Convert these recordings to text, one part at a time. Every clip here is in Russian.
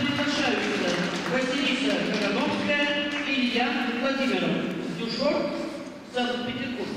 приглашаются Василиса Кагановская и Илья Владимиров. Дюшор, Санкт-Петербург.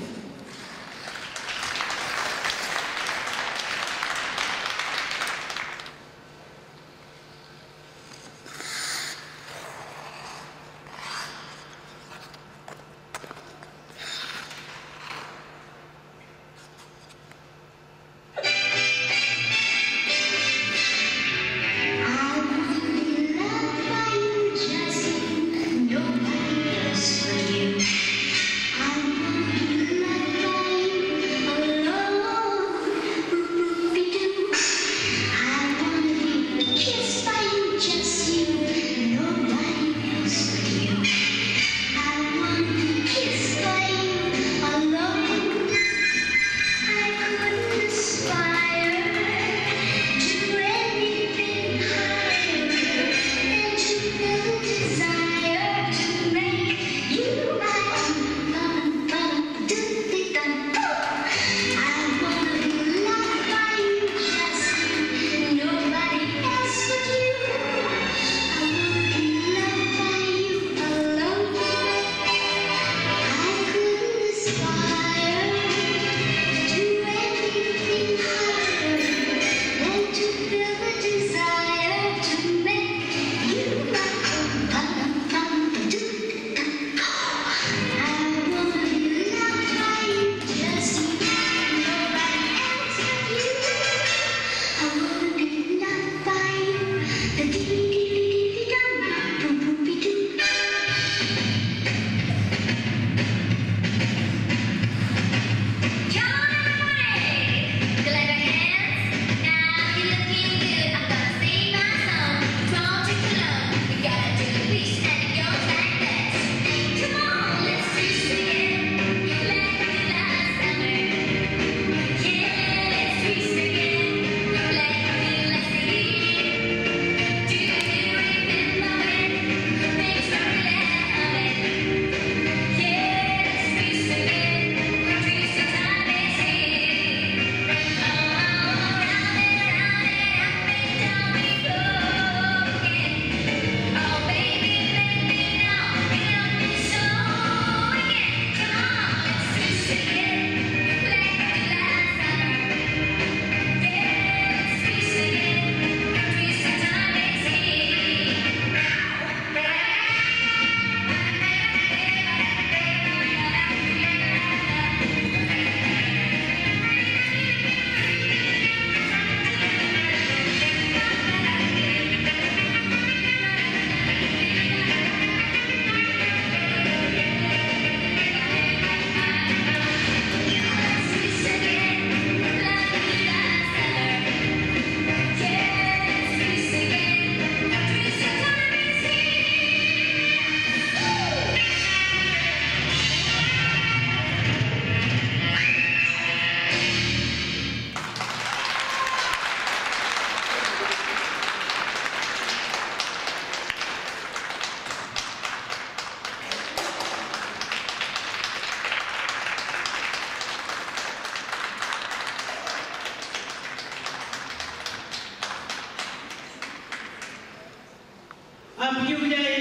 a few days.